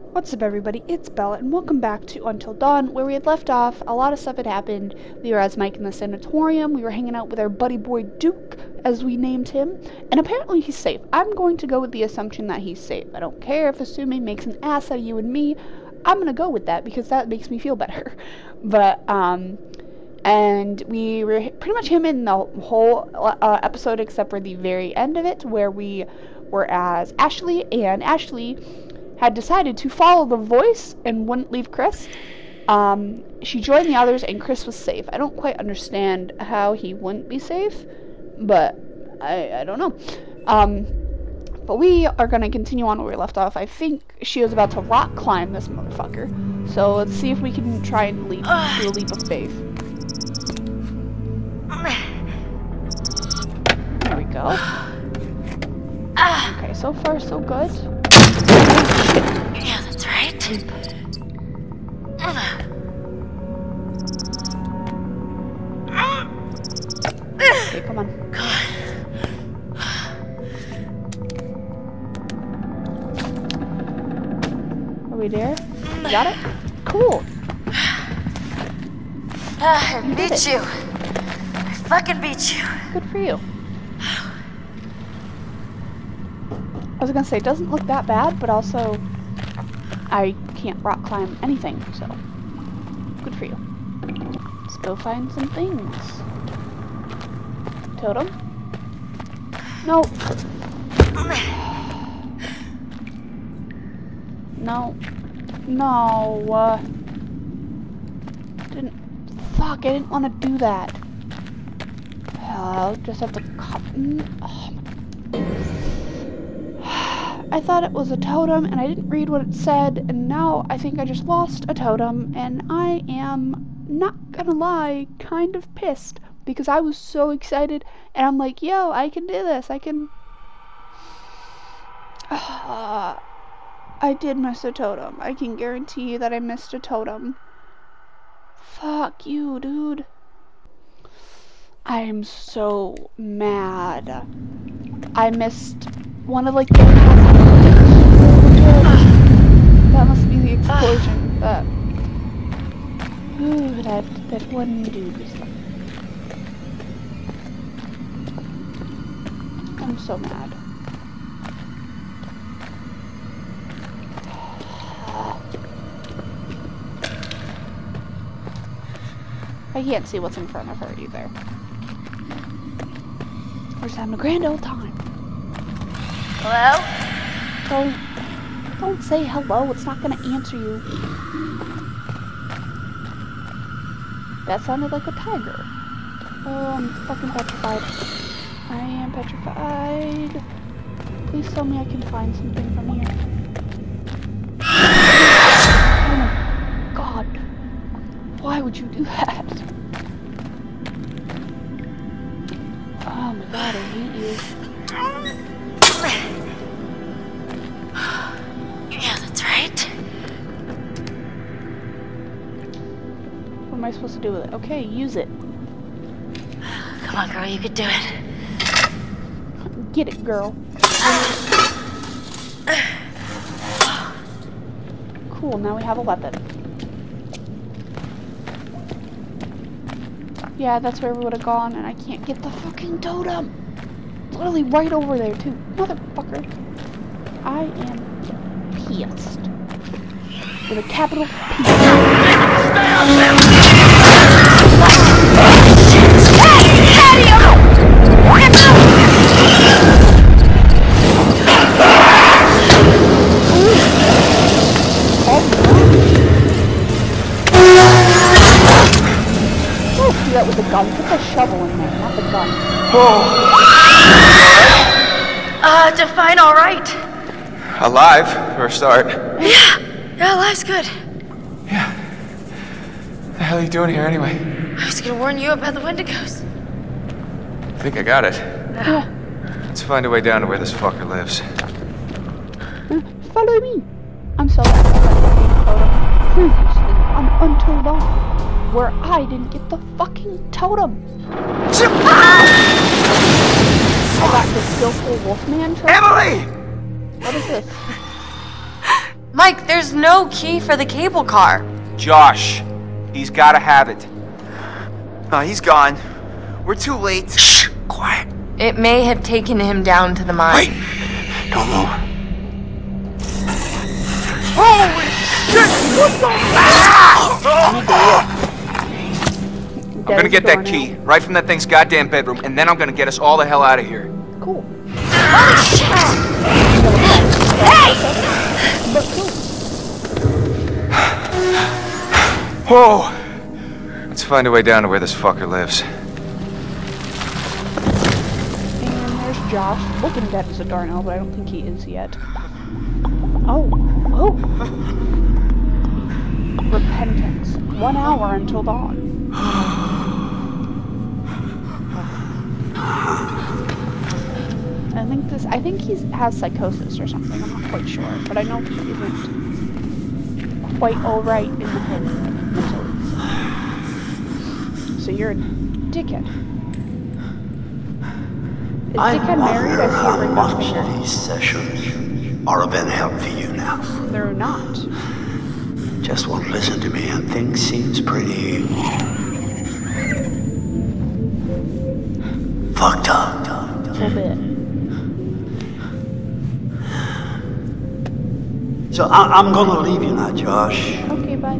What's up everybody, it's Bella and welcome back to Until Dawn where we had left off. A lot of stuff had happened. We were as Mike in the sanatorium, we were hanging out with our buddy boy Duke, as we named him, and apparently he's safe. I'm going to go with the assumption that he's safe. I don't care if assuming makes an ass out of you and me. I'm gonna go with that because that makes me feel better. But, um, and we were pretty much him in the whole uh, episode except for the very end of it where we were as Ashley and Ashley had decided to follow the voice and wouldn't leave Chris. Um, she joined the others and Chris was safe. I don't quite understand how he wouldn't be safe, but I, I don't know. Um, but we are going to continue on where we left off. I think she was about to rock climb this motherfucker. So let's see if we can try and leap, do a leap of faith. There we go. Okay, so far so good. Yeah, that's right. Okay, come on. Are we there? You got it? Cool. Ah, I beat you. I fucking beat you. Good for you. I was gonna say, it doesn't look that bad, but also, I can't rock climb anything, so, good for you. Let's go find some things. Totem? No. No. No. Uh, didn't. Fuck, I didn't want to do that. I'll just have to cut. I thought it was a totem and I didn't read what it said, and now I think I just lost a totem, and I am not gonna lie, kind of pissed because I was so excited, and I'm like, yo, I can do this, I can. I did miss a totem. I can guarantee you that I missed a totem. Fuck you, dude. I am so mad. I missed one of like the That must be the ah. explosion. That Ooh, that that one dude was I'm so mad. I can't see what's in front of her either. We're just having a grand old time. Hello? Don't, don't say hello. It's not gonna answer you. That sounded like a tiger. Oh, I'm fucking petrified. I am petrified. Please tell me I can find something from here. Oh my god. Why would you do that? Oh my god, I hate you. I supposed to do with it? Okay, use it. Come on, girl, you could do it. Get it, girl. Cool, now we have a weapon. Yeah, that's where we would have gone, and I can't get the fucking totem. It's literally right over there, too. Motherfucker. I am pissed. With a capital P. Don't gun. Put the shovel in there, not the gun. Oh. Uh, define all right. Alive for a start. Yeah, yeah, life's good. Yeah. What the hell are you doing here anyway? I was gonna warn you about the Wendigos. I think I got it. Yeah. Let's find a way down to where this fucker lives. Uh, Follow me. I'm so glad I got fucking totem. Previously on Until Dawn, where I didn't get the fucking totem. Ah! I got the skillful wolfman trophy. Emily! What is this? Mike, there's no key for the cable car. Josh, he's gotta have it. Uh, he's gone. We're too late. Shh, quiet. It may have taken him down to the mine. Wait, don't move. Ah! I'm gonna get that key doornail. right from that thing's goddamn bedroom, and then I'm gonna get us all the hell out of here. Cool. Whoa! Let's find a way down to where this fucker lives. And there's Josh, looking dead as a doornail, but I don't think he is yet. Oh, oh. Repentance. One hour until dawn. I think this. I think he has psychosis or something. I'm not quite sure, but I know he isn't quite all right in the head mentally. So you're a dickhead. Is dickhead married? I see a ring on his finger. These sessions are of any help for you now. They're not. Just won't listen to me, and things seems pretty fucked up. So I- I'm gonna leave you now, Josh. Okay, bye.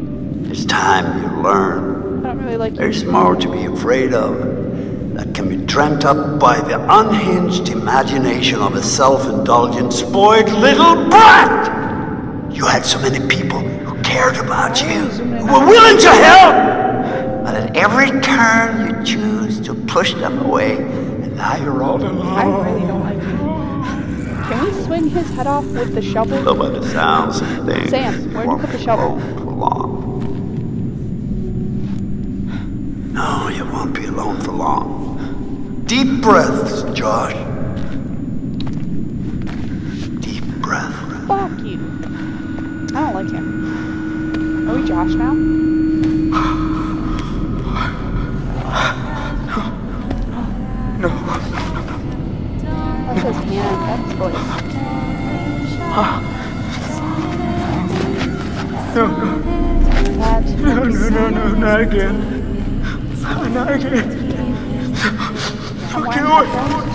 It's time you learn. I don't really like you. There's more to be afraid of that can be dreamt up by the unhinged imagination of a self-indulgent, spoiled little brat. You had so many people cared about you, who were willing to help, but at every turn you choose to push them away, and now you're all alone. I really don't like you. Can we swing his head off with the shovel? So by the sounds of things, Sam, where'd you put the shovel? long. No, you won't be alone for long. Deep breaths, Josh. Deep breath. Fuck you. I don't like him. Are we Josh now? No. That says Hannah. That's voice. That's No, no, no, no, not again. Not again. Get away!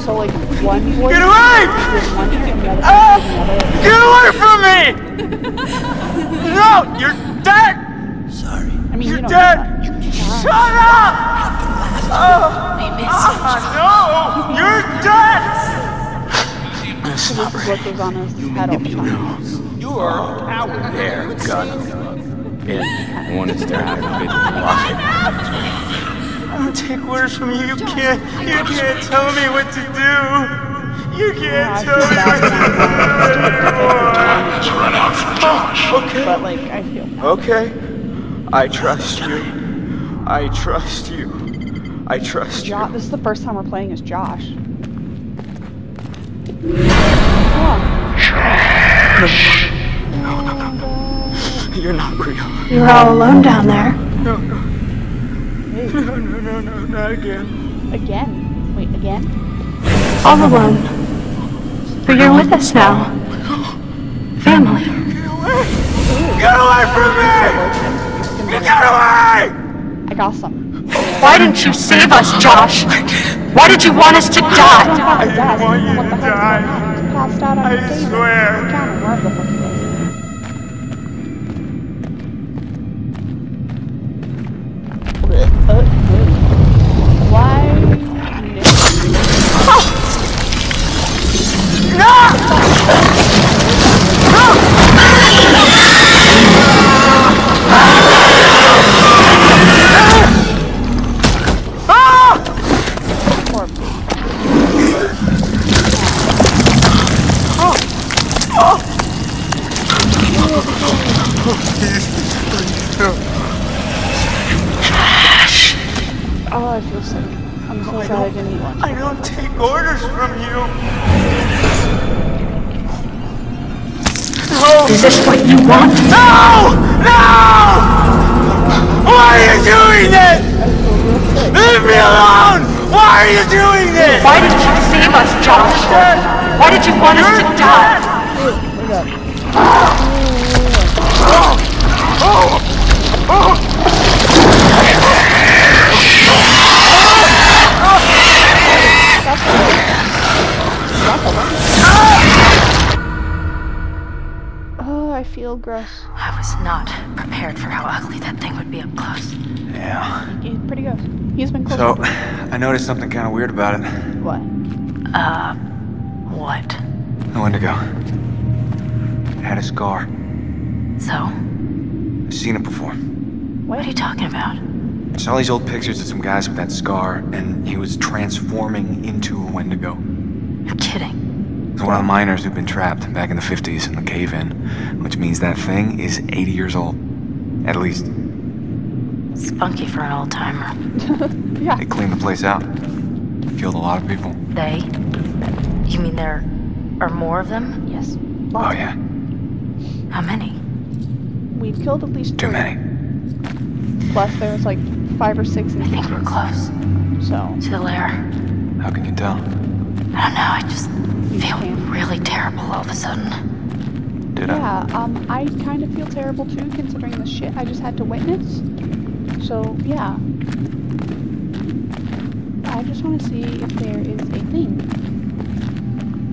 So like one Get away! one ear and the other Ah! is the other. Get away from me! No, you're. I mean, You're you don't dead! know that. Shut up! Oh, Ah, no! You're dead! That's not This is what goes on in his head all the. You are a coward. There, gun. And one is staring at a bit I don't take orders from you. You can't. You can't tell me what to do. You can't feel tell me what to do. Okay. But like, I feel bad. Okay. I trust you. I trust you. I trust Jo- you. this is the first time we're playing as Josh. Oh, You're not real. You're all alone down there. No, no. No, no, no, no, not again. again. Wait, again? All alone. But you're with us now. Family. Get away from me! Get away! I got some. Why didn't you save us, Josh? Why did you want us to die? I didn't want you to die. going on? He's passed out on I swear. I noticed something kind of weird about it. what? Uh, what? The Wendigo. It had a scar. So, I've seen it before. what are you talking about? I saw these old pictures of some guys with that scar, and he was transforming into a Wendigo. You're kidding. It's one of the miners who'd been trapped back in the 50s in the cave-in, which means that thing is 80 years old. At least. Spunky for an old timer. Yeah. They cleaned the place out. Killed a lot of people. They? You mean there are more of them? Yes. Oh yeah, How many? We've killed at least too three. many. Plus, there's like five or six in I think we're close So, to the lair. How can you tell? I don't know, I just You feel can. really terrible all of a sudden. Did I? yeah, um, I kind of feel terrible too, considering the shit I just had to witness. So, yeah. I just want to see if there is a thing.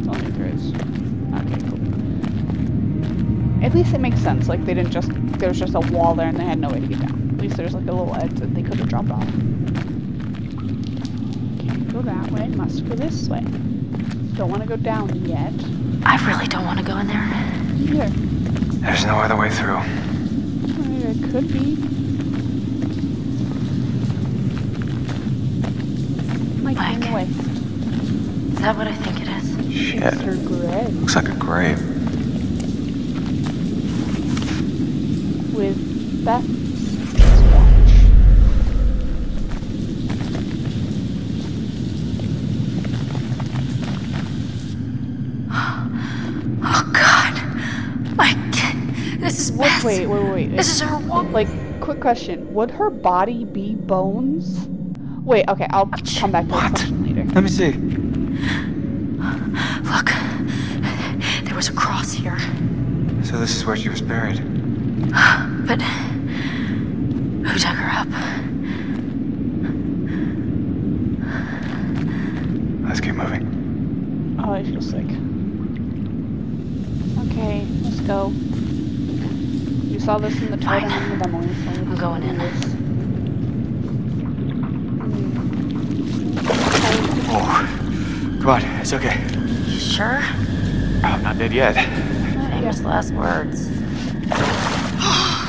Tell me if there is. Okay, cool. At least it makes sense. Like, they didn't just, there was just a wall there and they had no way to get down. At least there's like a little edge that they could have dropped off. Can't go that way, must go this way. Don't want to go down yet. I really don't want to go in there. Here. There's no other way through. It could be. Away. Is that what I think it is? Shit. Mr. Greg. Looks like a grave. With Beth's watch. Oh God. Mike, this is Beth. wait, wait, wait. This is her wo- Like, quick question. Would her body be bones? Wait, okay, I'll come back to this What? question later. Let me see. Look, there was a cross here. So this is where she was buried. But who dug her up? Let's keep moving. Oh, I feel sick. Okay, let's go. You saw this in the Fine. totem and the demo. So I'm going in. Oh. It's okay. You sure? I'm not dead yet. Famous last words.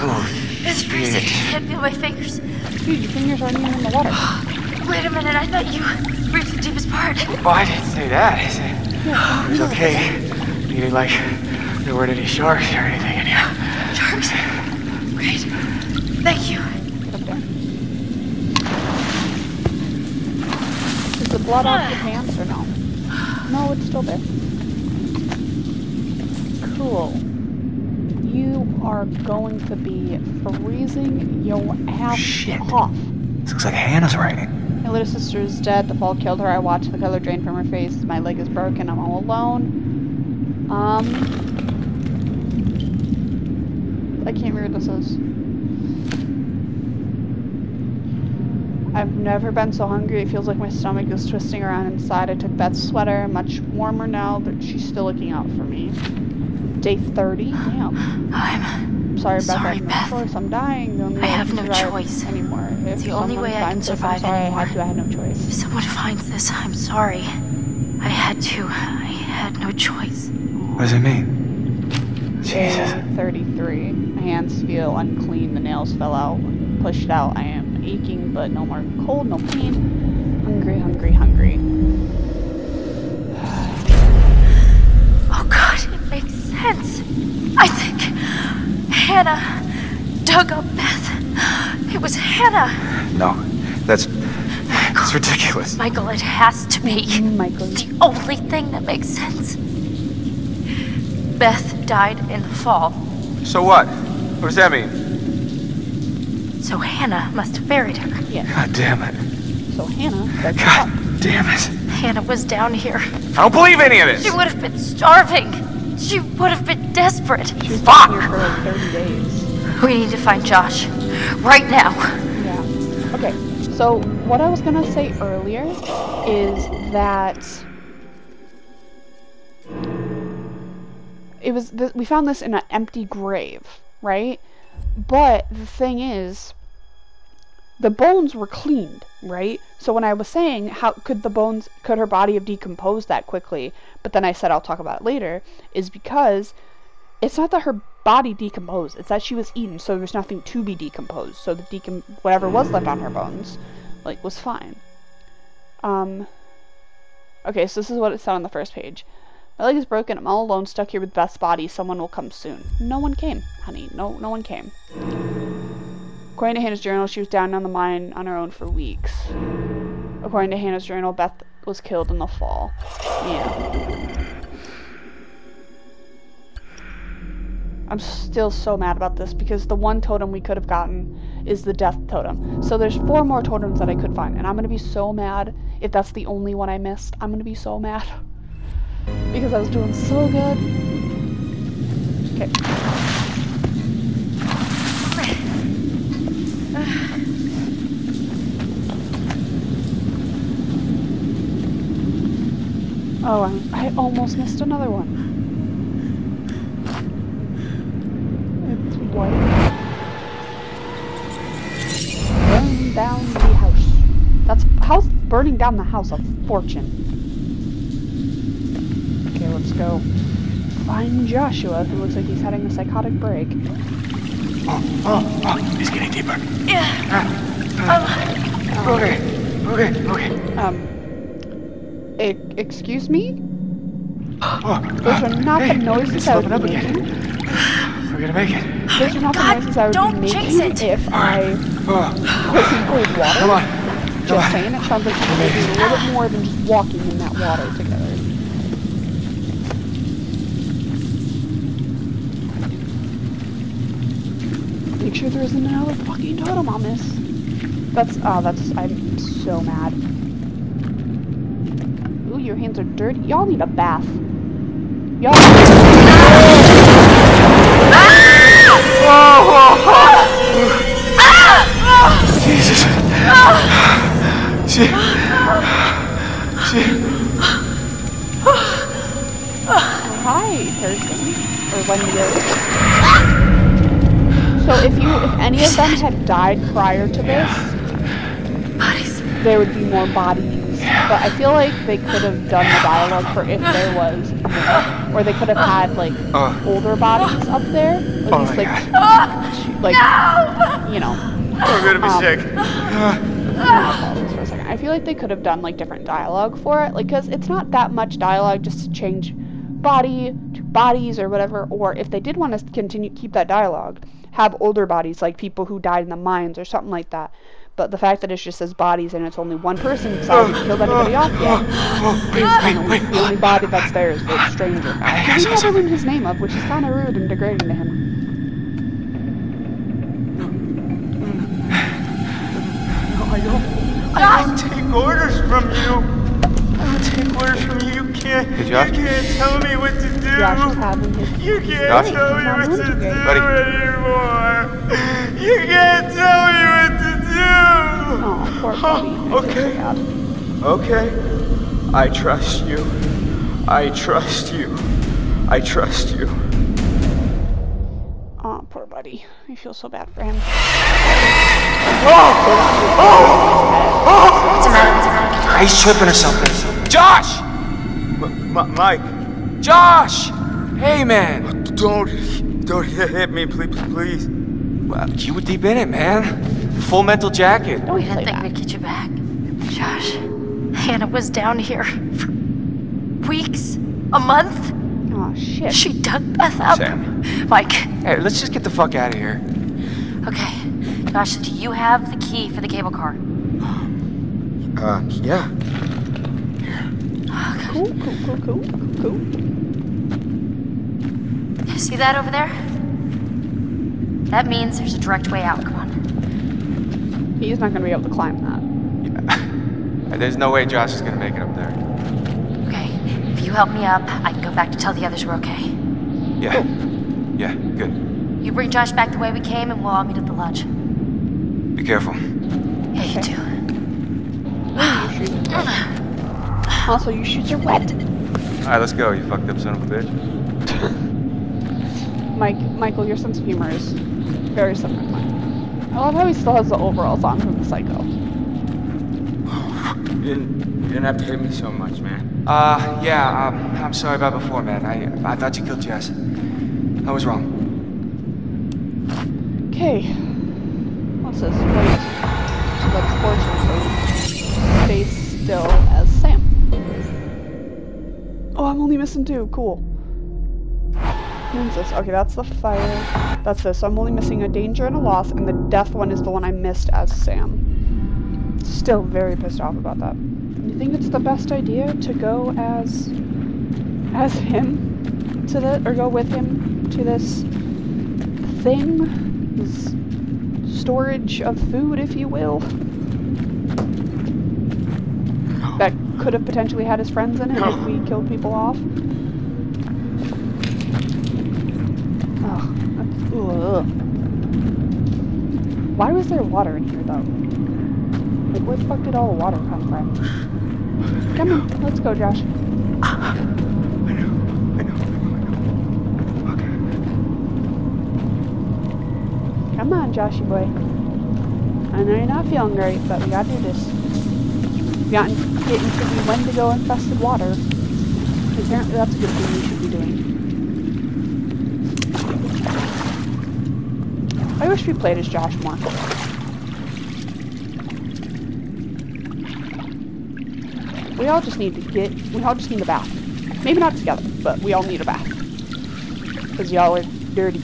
Oh, It's freezing. I can't feel my fingers. Dude, your fingers aren't even in the water. Wait a minute, I thought you breathed the deepest part. oh I didn't say that. I said it was okay. You didn't like there weren't any sharks or anything in here. Sharks. Great. Thank you. Get up there. Is the blood off your pants or no? No, it's still there. Cool. You are going to be freezing your ass Shit. off. This looks like Hannah's writing. My little sister is dead. The fall killed her. I watched the color drain from her face. My leg is broken. I'm all alone. Um. I can't read what this is. I've never been so hungry. It feels like my stomach is twisting around inside. I took Beth's sweater. Much warmer now, but she's still looking out for me. Day 30? Damn. I'm. Sorry about Sorry, that. Beth. Of course, I'm dying. The only I way have no choice. anymore. If the only way I can finds this, survive I'm sorry anymore. I had to. I had no choice. If someone finds this, I'm sorry. I had to. I had no choice. What does it mean? Jesus. Day 33. My hands feel unclean. The nails fell out. Pushed out. I am aching, but no more cold, no pain. Hungry, hungry, hungry. Oh God, it makes sense. I think Hannah dug up Beth. It was Hannah. No, that's that's ridiculous. Michael, it has to be. Michael. It's the only thing that makes sense. Beth died in the fall, So what? What does that mean? So Hannah must have buried her. Yes. God damn it. So Hannah dug her up. God damn it. Hannah was down here. I don't believe any of this. She would have been starving. She would have been desperate. She was Fuck! down here for like 30 days. We need to find Josh. Right now. Yeah. Okay. So what I was gonna say earlier is that it was th- we found this in an empty grave, right? But the thing is, the bones were cleaned, right? So when I was saying how could the bones could her body have decomposed that quickly, but then I said I'll talk about it later, is because it's not that her body decomposed, it's that she was eaten, so there's nothing to be decomposed. So the decom whatever was left on her bones, like was fine. Um Okay, so this is what it said on the first page. My leg is broken. I'm all alone, stuck here with Beth's body. Someone will come soon. No one came, honey. No, no one came. According to Hannah's journal, she was down on the mine on her own for weeks. According to Hannah's journal, Beth was killed in the fall. Yeah. I'm still so mad about this because the one totem we could have gotten is the death totem. So there's four more totems that I could find, and I'm gonna be so mad if that's the only one I missed. I'm gonna be so mad because I was doing so good. Okay. Oh, I, I almost missed another one. It's white. Burn down the house. That's how's burning down the house a fortune. Okay, let's go find Joshua, who looks like he's having a psychotic break. Oh, oh, oh, he's getting deeper. Yeah. Ah, ah. Oh. Okay, okay, okay. Um, e- excuse me? Oh, Those are ah, not hey, the noises it's I would be up making. again. We're gonna make it. Those are not the noises I would don't be jinx making it. if I Oh, was in cold water. come on. Come Just on. saying, it sounds like you're doing a little bit more than just walking in that water together. Make sure there isn't another fucking totem on this. That's, oh, that's, I'm so mad. Ooh, your hands are dirty. Y'all need a bath. Y'all Jesus. She. She. Hi, person. Or Wendigo. So if you, if any of them had died prior to this, Bodies. there would be more bodies. But I feel like they could have done the dialogue for if there was more, or they could have had like Oh. older bodies up there, at Oh least my like, God. two- like you know. We're gonna be Um, sick. Pause for a second. I feel like they could have done like different dialogue for it, like because it's not that much dialogue just to change body to bodies or whatever. Or if they did want to continue keep that dialogue, have older bodies like people who died in the mines or something like that. But the fact that it just says bodies and it's only one person because I haven't killed anybody off yet kind of weak. The only body that's there is the stranger guy. I Who we saw never learned his name of, which is kind of rude and degrading to him. No, I don't. I don't take orders from you. I don't take orders from you. You can't. Hey, Josh? You can't tell me what to do. Josh is having his You can't Josh? tell me what to do Buddy. Buddy. anymore. You can't tell me what to do. Oh, poor Bobby. I feel so okay. Okay. I trust you. I trust you. I trust you. Oh, poor buddy. I feel so bad for him. What's the matter? What's the matter? He's tripping or something. Josh! M- M- Mike, Josh! Hey, man. Oh, don't, don't hit me, please, please. Well, you were deep in it, man. Full mental jacket. Don't We didn't think we'd get you back. Josh, Hannah was down here for weeks, a month. Oh shit. She dug Beth up. Sam. Mike, Hey, let's just get the fuck out of here. okay. Josh, do you have the key for the cable car? Uh, yeah. Cool, cool, cool, cool, cool. See that over there? That means there's a direct way out. Come on. He's not gonna be able to climb that. Yeah. There's no way Josh is gonna make it up there. Okay. If you help me up, I can go back to tell the others we're okay. Yeah. Yeah, good. You bring Josh back the way we came, and we'll all meet at the lodge. Be careful. Yeah, you too. Your shoes are wet. Also, your shoes are wet. Alright, let's go, you fucked up son of a bitch. Mike, Michael, your sense of humor is very similar to mine. I love how he still has the overalls on from the Psycho. You didn't, you didn't have to hit me so much, man. Uh, yeah, um, I'm sorry about before, man. I, I thought you killed Jess. I was wrong. Okay. What's this? Wait. Let's fortune stay still as Sam. Oh, I'm only missing two. Cool. When's this? Okay, that's the fire. That's this. So I'm only missing a danger and a loss, and the death one is the one I missed as Sam. Still very pissed off about that. You think it's the best idea to go as as him to the or go with him to this thing? This storage of food, if you will. That could have potentially had his friends in it if we killed people off. Ugh. ugh. Why was there water in here, though? Like, where the fuck did all the water come from? Come on, let's go, Josh. I know, I know, I know, I know. Okay. Come on, Joshy boy. I know you're not feeling great, but we gotta do this. We got to get into the Wendigo infested water. Apparently that's a good thing we should be doing. I wish we played as Josh more. We all just need to get, we all just need a bath. Maybe not together, but we all need a bath. Because y'all are dirty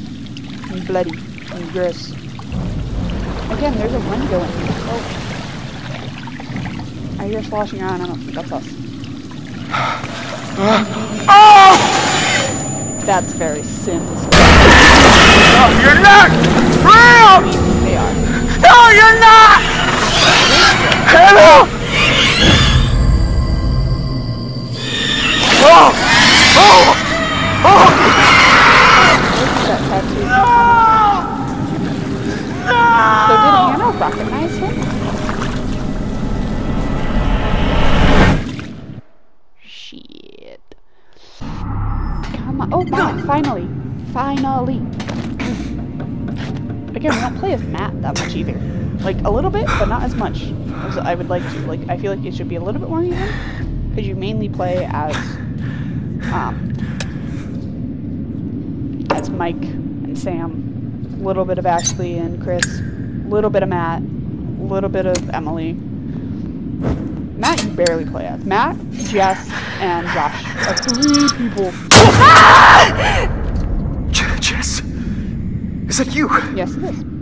and bloody and gross. Again, there's a window in here. Oh. I hear sloshing around. I don't think that's us. Ah! That's very Sims. No, you're not! Real! They are. No, you're not! Hello! Like, a little bit, but not as much as I would like to. Like, I feel like it should be a little bit more even. Because you mainly play as, um, as Mike and Sam. A little bit of Ashley and Chris. A little bit of Matt. A little bit of Emily. Matt, you barely play as. Matt, Jess, and Josh are three people. Jess? Is that you? Yes, it is.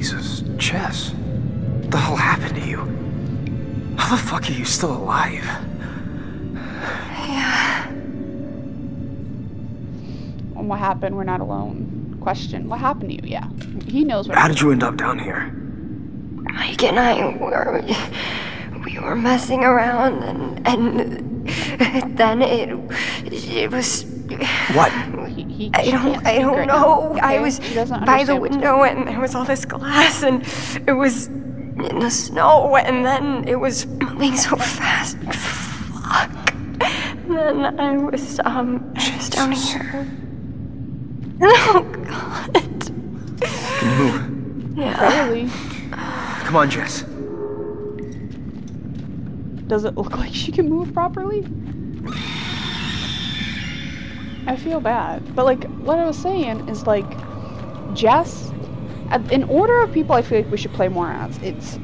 Jesus, Jess. What the hell happened to you? How the fuck are you still alive? Yeah. And what happened? We're not alone. Question: What happened to you? Yeah, he knows what. How did you end up down here? Mike and I were we were messing around and and then it it was What? He, he I don't I don't right know. now, I was by the window and there was all this glass and it was in the snow and then it was moving so fast. Fuck. And then I was um I was down here. Oh god. Can you move? Yeah. Barely. Come on, Jess. Does it look like she can move properly? I feel bad. But like what I was saying is like Jess uh, in order of people I feel like we should play more as. It's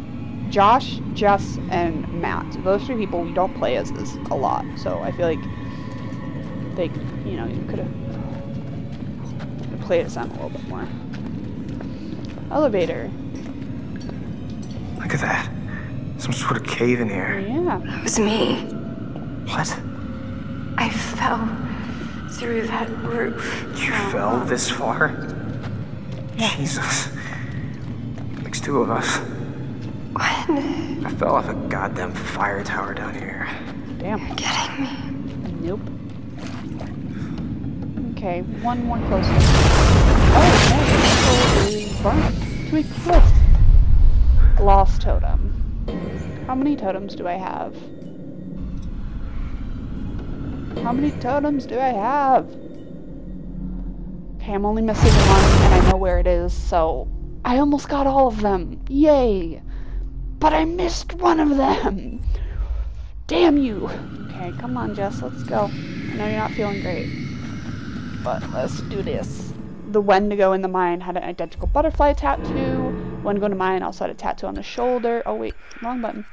Josh, Jess, and Matt. Those three people we don't play as is a lot. So I feel like they you know, you could have played as them a little bit more. Elevator. Look at that. Some sort of cave in here. Yeah. It was me. What? I fell through that roof. You fell this far? Jesus. Makes two of us. When? I fell off a goddamn fire tower down here. Damn. You're Kidding me? Nope. Okay, one more closer. Oh, no, is burnt to a crisp. Lost totem. How many totems do I have? How many totems do I have? Okay, I'm only missing one, and I know where it is, so I almost got all of them. Yay! But I missed one of them. Damn you! Okay, come on, Jess, let's go. I know you're not feeling great, but let's do this. The Wendigo in the mine had an identical butterfly tattoo. Wendigo in the mine also had a tattoo on the shoulder. Oh wait, wrong button.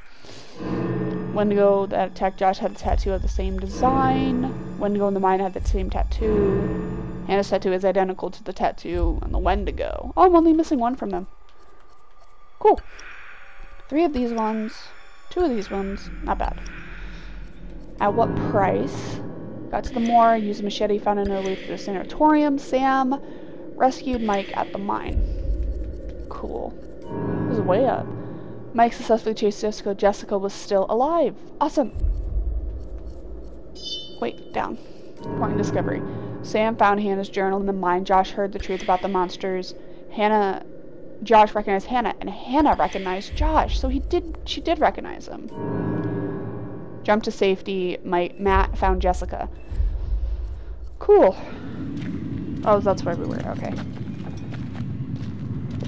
Wendigo that attacked Josh had a tattoo of the same design. Wendigo in the mine had the same tattoo. Hannah's tattoo is identical to the tattoo on the Wendigo. Oh, I'm only missing one from them. Cool. Three of these ones. Two of these ones. Not bad. At what price? Got to the moor, used a machete, found an way through the sanatorium. Sam rescued Mike at the mine. Cool. This is way up. Mike successfully chased Jessica. Jessica was still alive. Awesome. Wait, down. Important discovery. Sam found Hannah's journal in the mine. Josh heard the truth about the monsters. Hannah, Josh recognized Hannah, and Hannah recognized Josh. So he did. She did recognize him. Jumped to safety. My Matt found Jessica. Cool. Oh, that's where we were. Okay.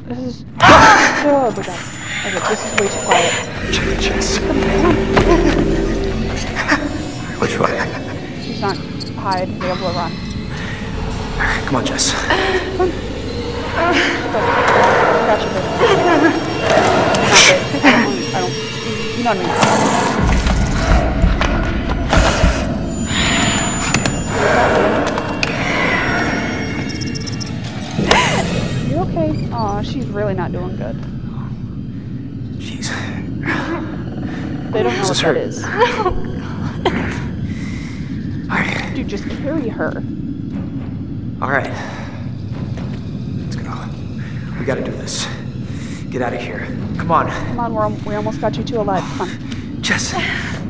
This is. oh my god. Okay, this is way too quiet. Jess. Which way? She's not hide, be able to run. Come on, Jess. Go. Gotcha, baby. I don't, I don't, you know what I mean. Okay? Aw, she's really not doing good. Jeez. They don't know Does what this that hurt? is. Alright. Dude, just carry her. Alright. Let's go. We gotta do this. Get out of here. Come on. Come on, we're, we almost got you two alive. Come on. Jess.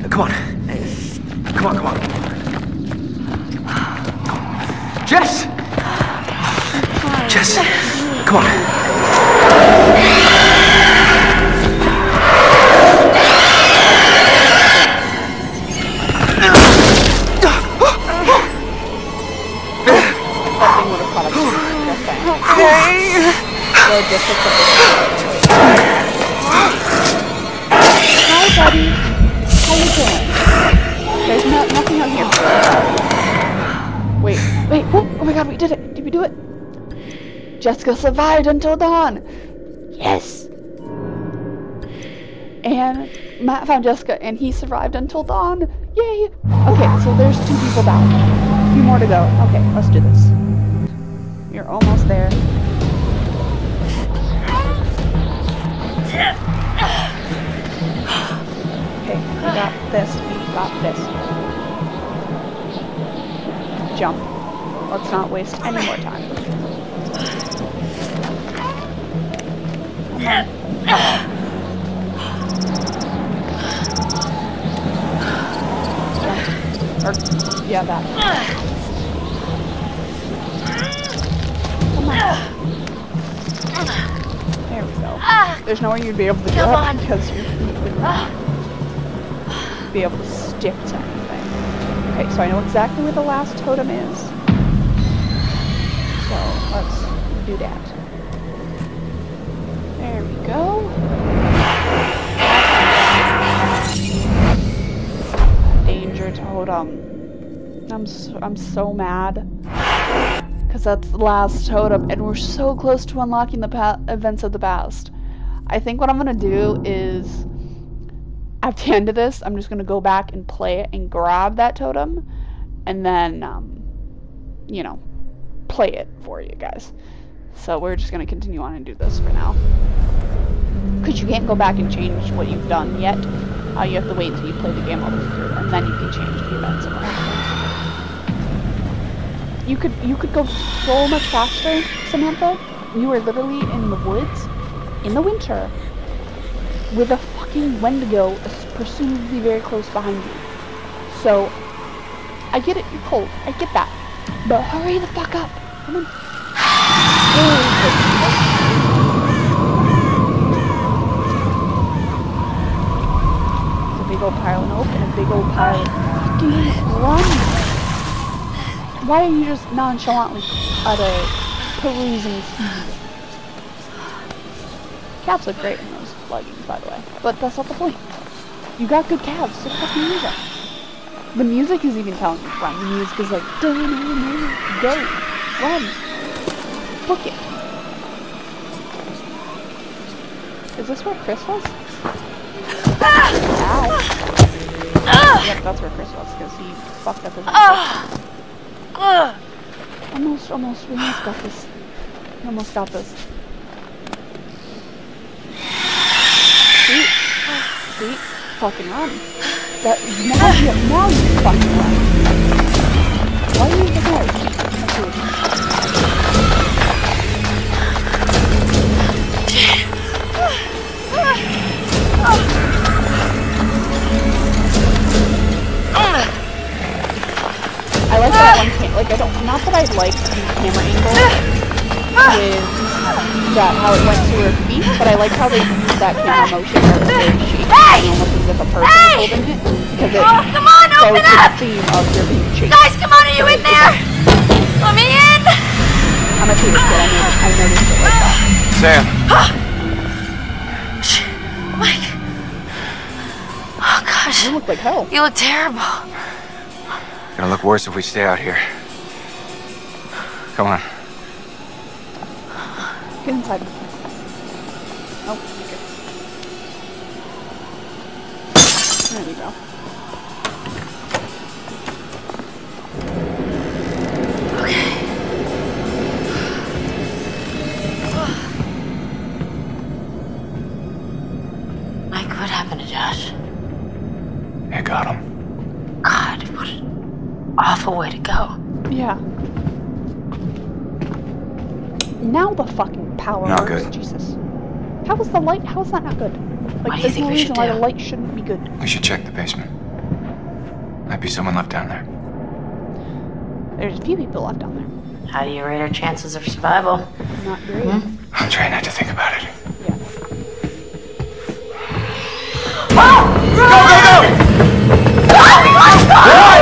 Come on. Come on, come on. Jess! Jess! Come on. Hi, buddy. How you doing? There's no, nothing out here. Wait, wait. Oh, oh my god, we did it. Did we do it? Jessica survived until dawn. Yes. And Matt found Jessica, and he survived until dawn. Yay! Okay, so there's two people down. A few more to go. Okay, let's do this. You're almost there. Okay, we got this. We got this. Jump. Let's not waste any more time. Or, yeah, that. There we go. There's no way you'd be able to jump on. because your feet would not be able to stick to anything. Okay, so I know exactly where the last totem is. So let's do that. Go. Danger totem. I'm so, I'm so mad. Because that's the last totem, and we're so close to unlocking the events of the past. I think what I'm gonna do is, at the end of this, I'm just gonna go back and play it and grab that totem, and then, um, you know, play it for you guys. So we're just gonna continue on and do this for now. Because you can't go back and change what you've done yet. Uh, you have to wait until you play the game all the way through, and then you can change the events. You could you could go so much faster, Samantha. You are literally in the woods in the winter with a fucking Wendigo presumably very close behind you. So I get it, you're cold. I get that. But hurry the fuck up. Come on. There's a big old pile of oak and a big old pile of fucking. Why are you just nonchalantly at a perusing. Calves look great in those leggings, by the way. But that's not the point. You got good calves, so fucking use them. The music is even telling you to run. The music is like, "Dun-dun-dun, go, run, book it. Is this where Chris was? Ah! Yep, that's where Chris was, because he fucked up his ah! own ah! Almost, almost, we almost got this. We almost got this. Sweet. Sweet. Fucking run. That, now you, now you fucking run. Why are you the guard? I like that one cam- like I don't not that I like the camera angle with that how it went to her feet, but I like how they used that camera motion where it's very shaky, and almost as if a person is holding it, because it Oh, come on, goes open to the theme of you're being chased. Guys, come on, are you in there? Let me in! I'm a theater kid, I noticed, I noticed it like that. Sam, Mike. Oh, gosh. You look like hell. You look terrible. Gonna look worse if we stay out here. Come on. Get inside. Oh, okay. There we go. An awful way to go. Yeah. Now the fucking power Not works. good. Jesus. How is the light? How is that not good? What Like, do you there's think no we reason why do? the light shouldn't be good. We should check the basement. Might be someone left down there. There's a few people left down there. How do you rate our chances of survival? Not great. Hmm? I'm trying not to think about it. Yeah. Y'all ah!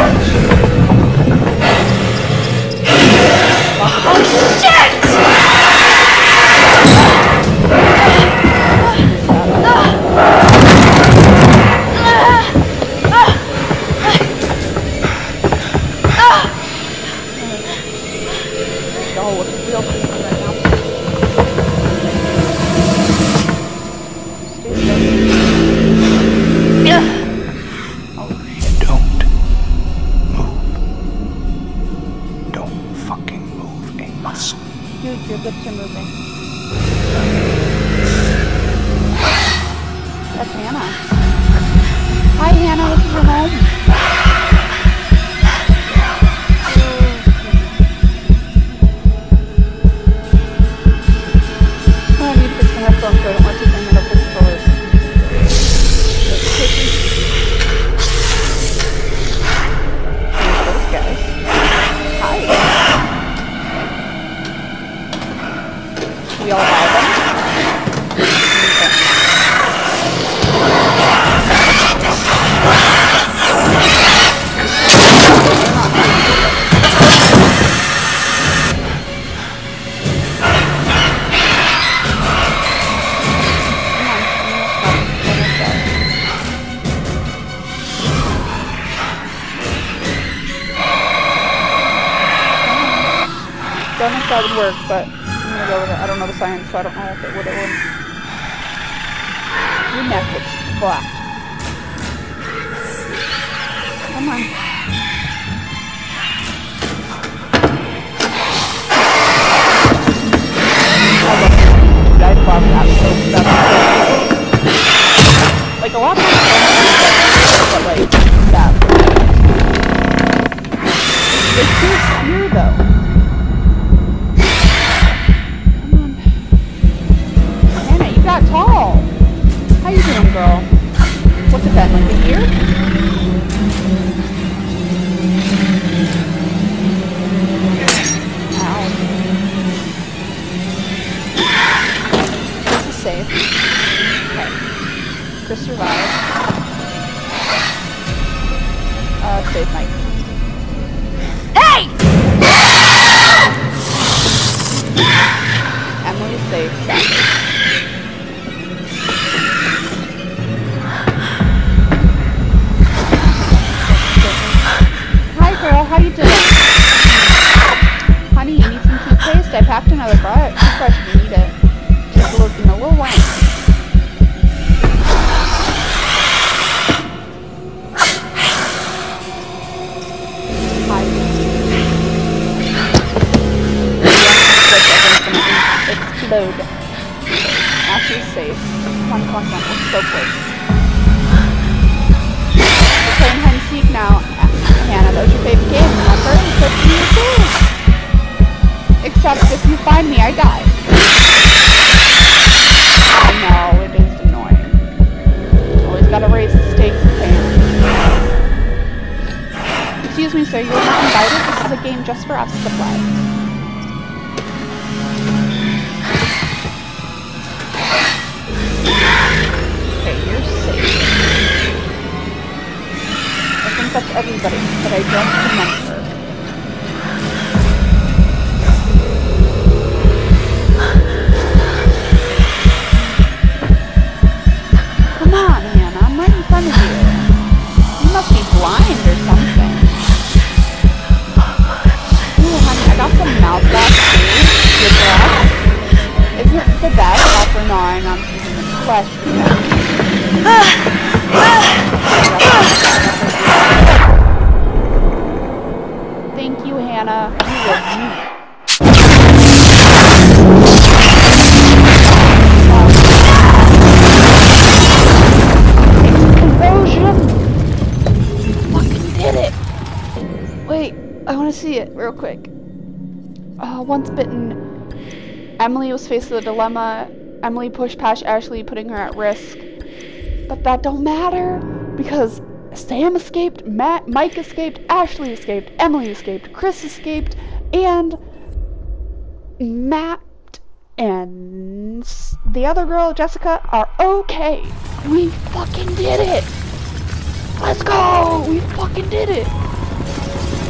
Come on. Like a lot of people but like that. It's too she's safe. Come on, come on, come on. We're so close. Hide and seek now. Hannah, that was your favorite game, remember? You said to me too. Except if you find me, I die. I know, it is annoying. Always gotta raise the stakes, Pam. Excuse me, sir, you're not invited. This is a game just for us to play. Safe. I think that's everybody, but I don't remember. Come on, I'm right in front of you. You must be blind or something. Ooh, honey, I got some too. Isn't the best? Flesh. Thank you, Hannah. You were Fucking did it! Wait, I want to see it real quick. Uh, once bitten, Emily was faced with a dilemma. Emily pushed past Ashley, putting her at risk. But that don't matter because Sam escaped, Matt, Mike escaped, Ashley escaped, Emily escaped, Chris escaped, and Matt and the other girl, Jessica, are okay. We fucking did it! Let's go! We fucking did it!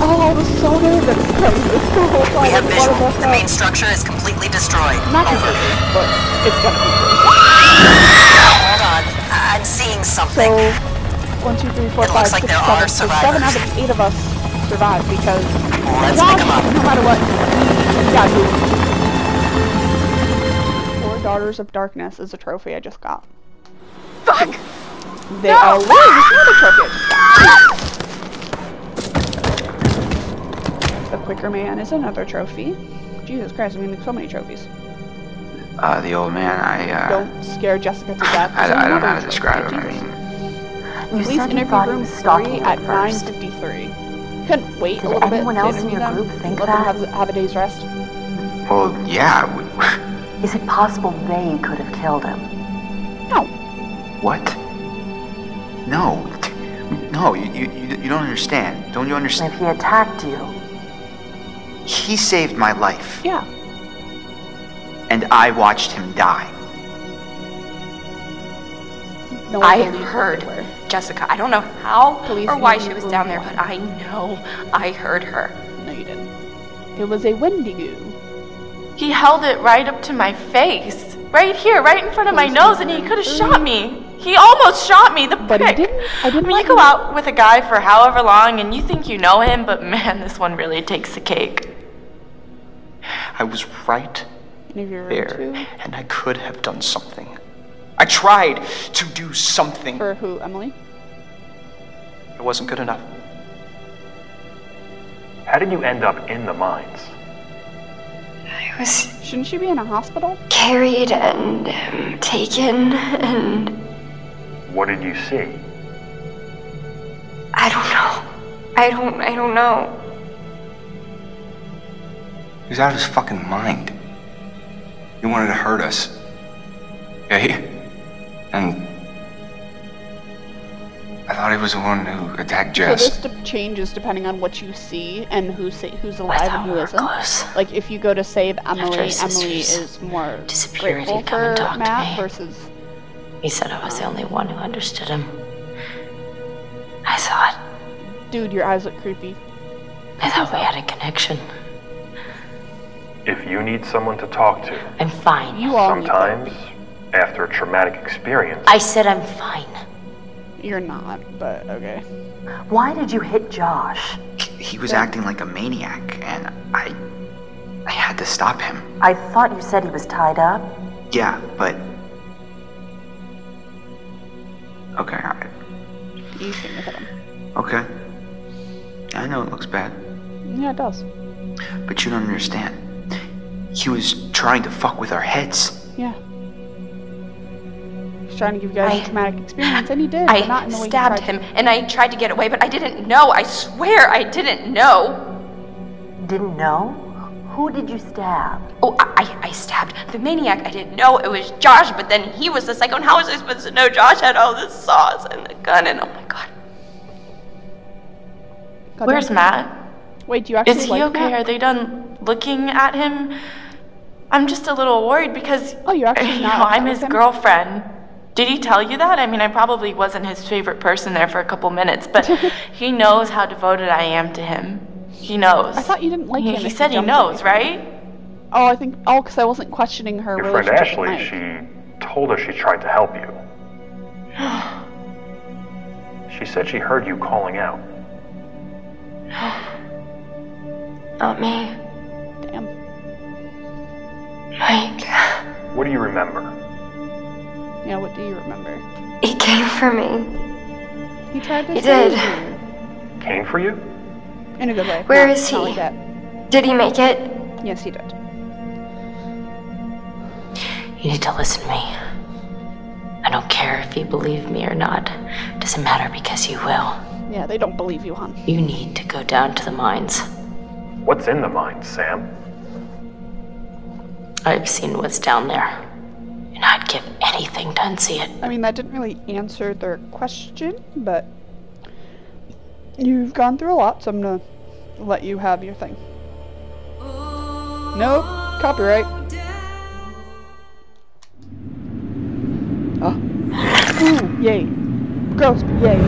Oh, I was so nervous. the whole time. We have I visual. The main structure is completely destroyed. Not Over. completely, but it's gonna be Hold on. I- I'm seeing So, something. one, two, three, four, It five, like six, there seven. are So seven out of eight of us survived because Let's Josh, pick 'em up. no matter what, got moved. Four Daughters of Darkness is a trophy I just got. Fuck! They are wait, it's another trophy I just got. The Quicker Man is another trophy. Jesus Christ, I'm getting so many trophies. Uh, the old man, I, uh, Don't scare Jessica to death. I, There's I don't know how to describe trophy. him. I mean, You Please said you interview thought he room was stalking three at at 9.53. Couldn't wait Did a little bit anyone to else in interview your them. group think Let that? them have, have a day's rest. well, yeah. We, Is it possible they could have killed him? No. what? No. No, you, you, you you don't understand. Don't you understand? if he attacked you, He saved my life, Yeah. And I watched him die. No I heard they were. Jessica. I don't know how Police or why she was down there, but I know I heard her. No, you didn't. It was a Wendigo. He held it right up to my face. Right here, right in front of my nose, and he could have shot me. He almost shot me, the But he prick. didn't. I didn't I mean, you go him. out with a guy for however long and you think you know him, but man, this one really takes the cake. I was right Interview room there, two. and I could have done something. I tried to do something. For who, Emily? It wasn't good enough. How did you end up in the mines? I was Shouldn't she be in a hospital? carried and um, taken, and What did you see? I don't know. I don't. I don't know. He was out of his fucking mind. He wanted to hurt us. Okay? And I thought he was the one who attacked So Jess. this de- changes depending on what you see and who sa- who's alive and who we're isn't. close. Like if you go to save Emily, Emily is more disappeared, grateful he'd come for and talk to Matt me. versus He said I was the only one who understood him. I thought, dude. Your eyes look creepy. I thought we had a connection. If you need someone to talk to, I'm fine. You all need sometimes, therapy. after a traumatic experience, I said I'm fine. You're not, but okay. Why did you hit Josh? He was acting like a maniac, and I. I had to stop him. I thought you said he was tied up. Yeah, but. Okay, I, You shouldn't have hit him. okay. I know it looks bad, Yeah, it does. but you don't understand. He was trying to fuck with our heads. Yeah. He's trying to give you guys a traumatic experience, and he did, I not in the stabbed he tried him and I tried to get away, but I didn't know. I swear I didn't know. Didn't know? Who did you stab? Oh, I, I I stabbed the maniac. I didn't know it was Josh, but then he was the psycho. And how was I supposed to know Josh had all the sauce and the gun? And oh my god. God Where's. Matt? Wait, do you actually Is he like okay? Matt? Are they done looking at him? I'm just a little worried because Oh, you're actually you know, I'm his him? girlfriend. Did he tell you that? I mean, I probably wasn't his favorite person there for a couple minutes, but he knows how devoted I am to him. He knows. I thought you didn't like he, him. He said he knows, right? Oh, I think. Oh, because I wasn't questioning her your friend Ashley, Mike. she told us she tried to help you. She said she heard you calling out. Not me. Damn. Mike. What do you remember? Yeah, what do you remember? He came for me. He tried to He save did. you. Came for you? In a good way. Where not- is he? like that. Did he make it? Yes, he did. You need to listen to me. I don't care if you believe me or not. It Doesn't matter because you will. Yeah, they don't believe you, hon. You need to go down to the mines. What's in the mines, Sam? I've seen what's down there. And I'd give anything to unsee it. I mean, that didn't really answer their question, but you've gone through a lot, so I'm gonna let you have your thing. Nope, copyright. Oh. Ooh, yay. Gross, yay.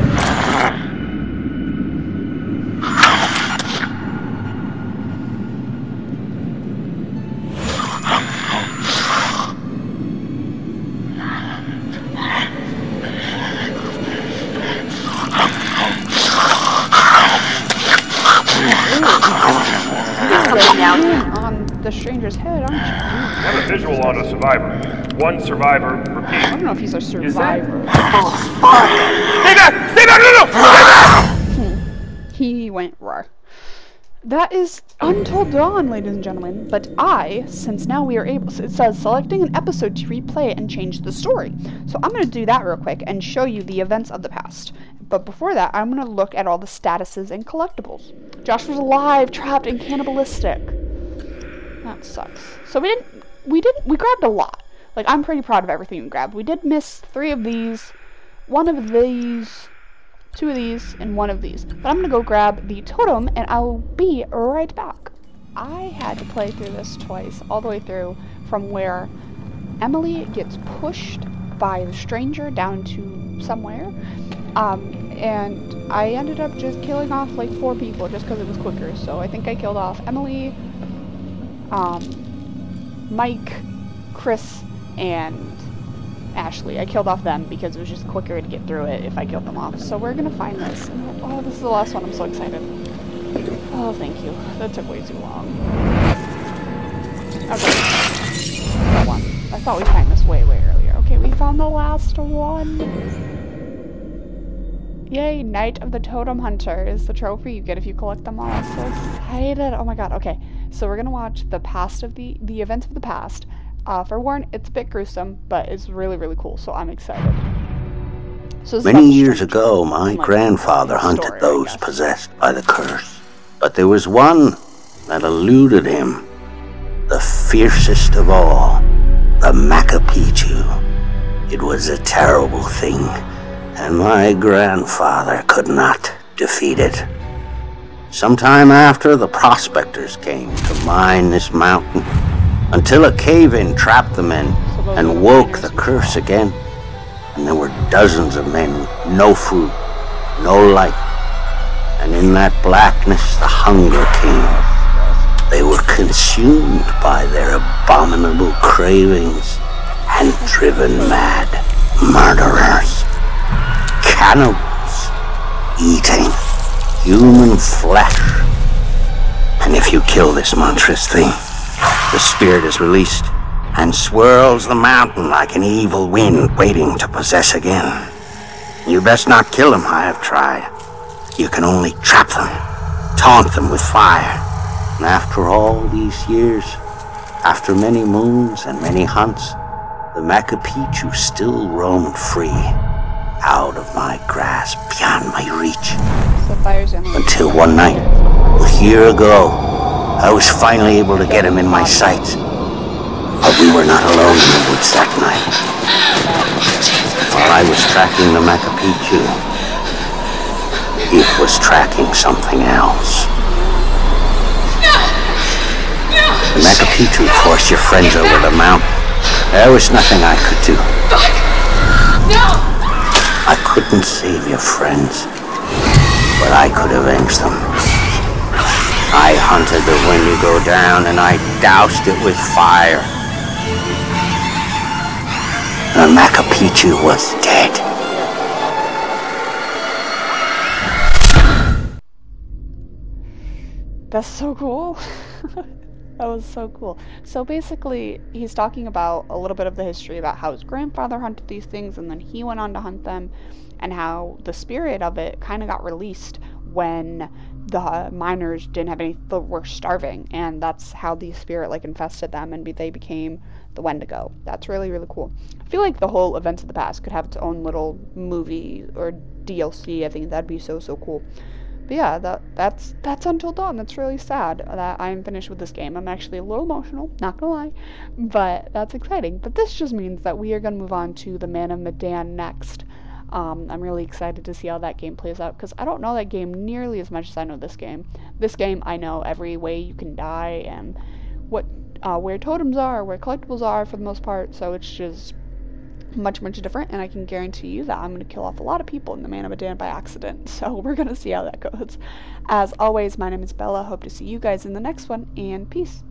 Really in on the stranger's head, aren't you? I have a visual on a survivor. One survivor, Repeat. I don't know if he's a survivor. Stay back! Stay back! No, no! Stay back! Hmm. He went raw. That is Until Dawn, ladies and gentlemen. But I, since now we are able, it says selecting an episode to replay and change the story. So I'm going to do that real quick and show you the events of the past. But before that, I'm going to look at all the statuses and collectibles. Josh was alive, trapped, and cannibalistic. That sucks. So we didn't, we didn't, we grabbed a lot. Like, I'm pretty proud of everything we grabbed. We did miss three of these, one of these, two of these, and one of these. But I'm gonna go grab the totem, and I'll be right back. I had to play through this twice, all the way through, from where Emily gets pushed by the stranger down to somewhere. Um, and I ended up just killing off like four people just because it was quicker. So I think I killed off Emily, um, Mike, Chris, and Ashley. I killed off them because it was just quicker to get through it if I killed them off. So we're gonna find this. Oh, this is the last one. I'm so excited. Oh, thank you. That took way too long. Okay. That one. I thought we found this way, way earlier. Okay, we found the last one. Yay, Night of the Totem Hunter is the trophy you get if you collect them all. I'm so excited. Oh my god, okay. So we're gonna watch the past of the the events of the past. Uh, for warn, it's a bit gruesome, but it's really, really cool, so I'm excited. So this is about Many years ago, my Like, grandfather hunted those possessed by the curse. But there was one that eluded him. The fiercest of all, the Macapichu. It was a terrible thing, and my grandfather could not defeat it. Sometime after, the prospectors came to mine this mountain until a cave-in trapped the men and woke the curse again. And there were dozens of men with no food, no light. And in that blackness, the hunger came. They were consumed by their abominable cravings and driven mad. Murderers. Cannibals. Eating human flesh. And if you kill this monstrous thing, the spirit is released and swirls the mountain like an evil wind waiting to possess again. You best not kill them, I have tried. You can only trap them, taunt them with fire. And after all these years, after many moons and many hunts, the Macapichu still roamed free, out of my grasp, beyond my reach. Until one night, a year ago, I was finally able to get him in my sights. But we were not alone in the woods that night. While I was tracking the Macapichu, it was tracking something else. The Macapichu forced your friends over the mountain. There was nothing I could do. No! I couldn't save your friends, but I could avenge them. I hunted the Wendigo down and I doused it with fire. The Macapichu was dead. That's so cool. that was so cool. So basically, he's talking about a little bit of the history about how his grandfather hunted these things and then he went on to hunt them, and how the spirit of it kind of got released when the miners didn't have any, were starving, and that's how the spirit like infested them and be, they became the Wendigo. That's really, really cool. I feel like the whole Events of the Past could have its own little movie or DLC. I think that'd be so, so cool. But yeah, that that's that's Until Dawn. That's really sad that I'm finished with this game. I'm actually a little emotional, not gonna lie, but that's exciting. But this just means that we are gonna move on to the Man of Medan next. Um, I'm really excited to see how that game plays out because I don't know that game nearly as much as I know this game. This game, I know every way you can die and what uh, where totems are, where collectibles are for the most part. So it's just much, much different, and I can guarantee you that I'm going to kill off a lot of people in the Man of a Medan by accident. So we're going to see how that goes. As always, my name is Bella. Hope to see you guys in the next one, and peace.